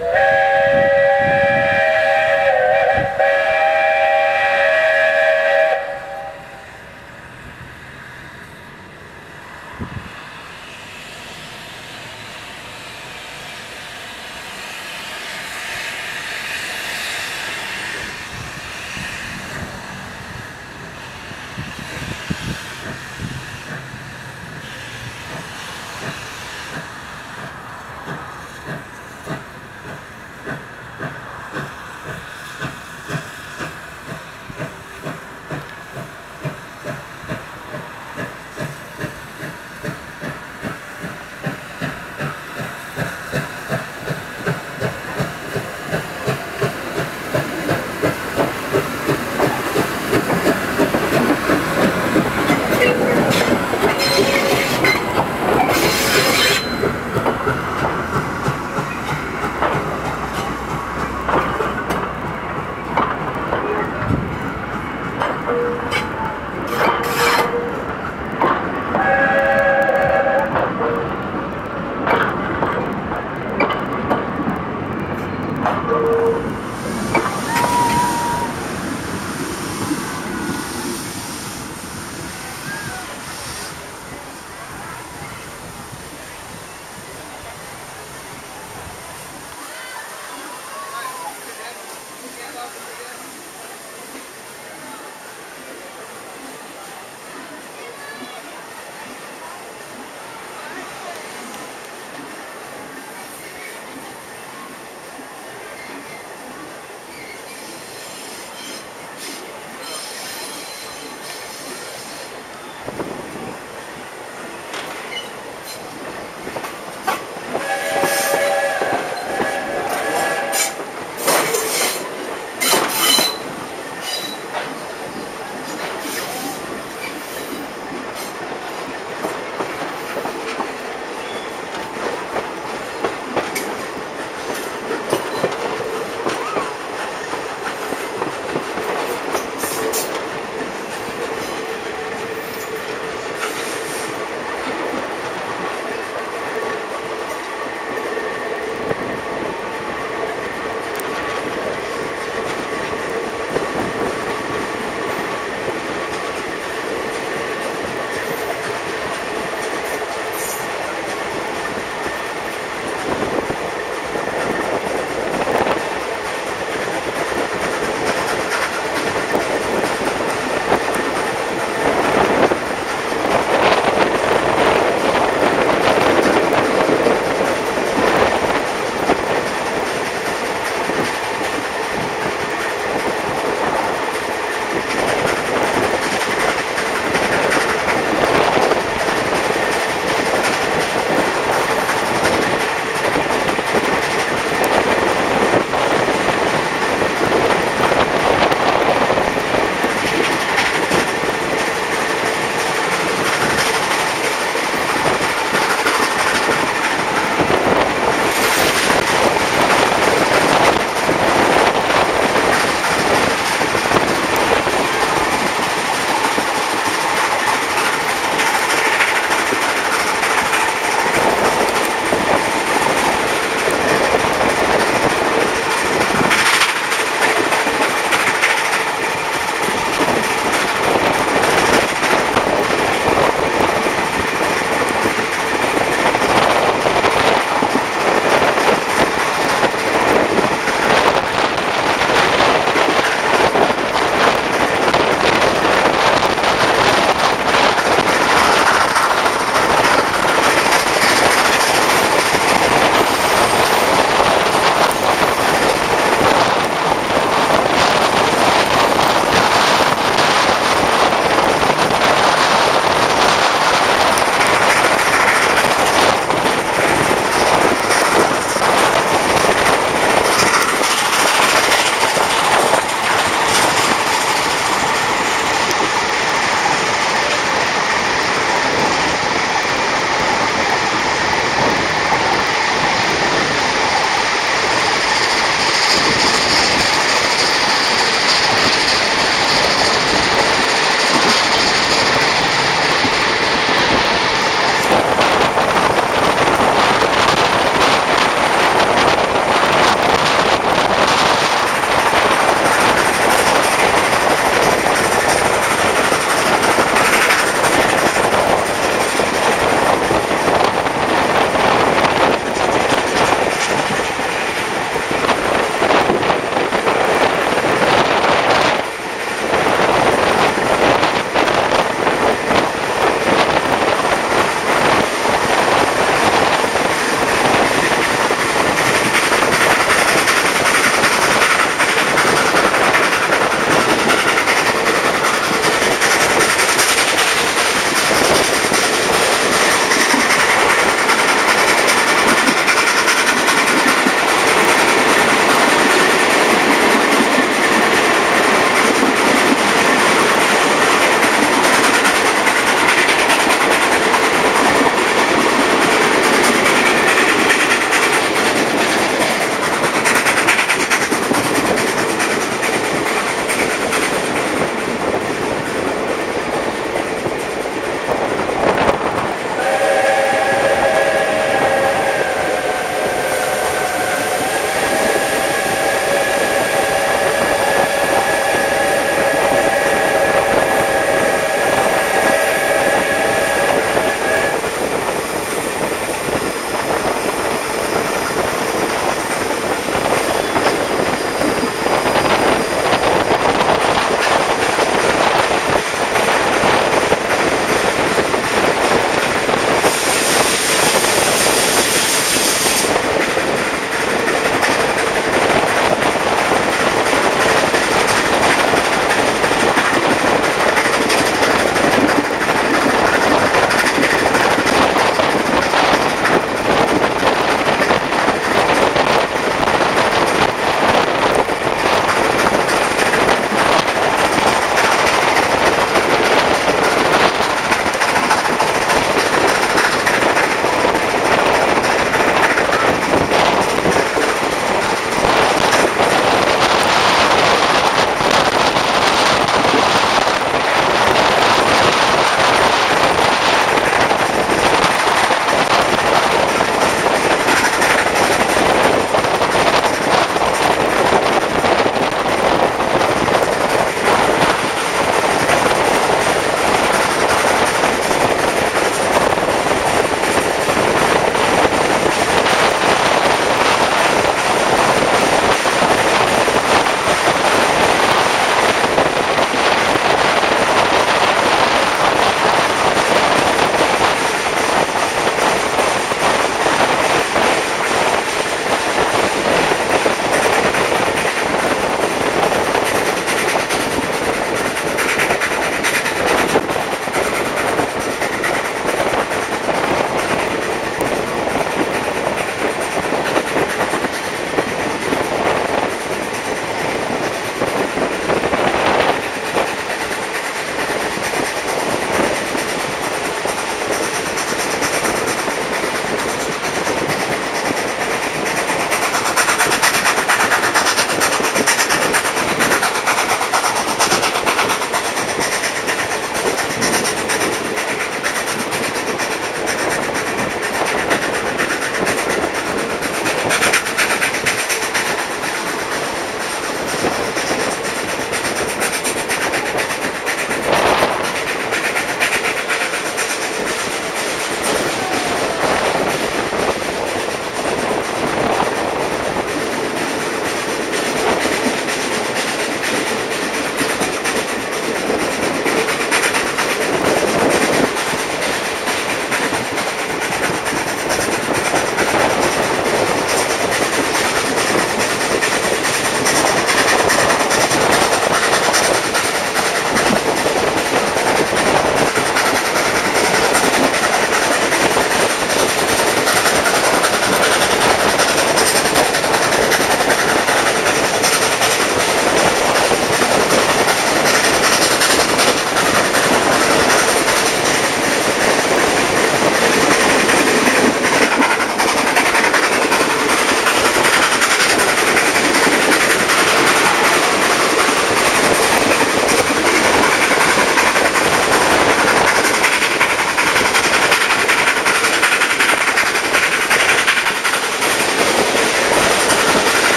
Yeah.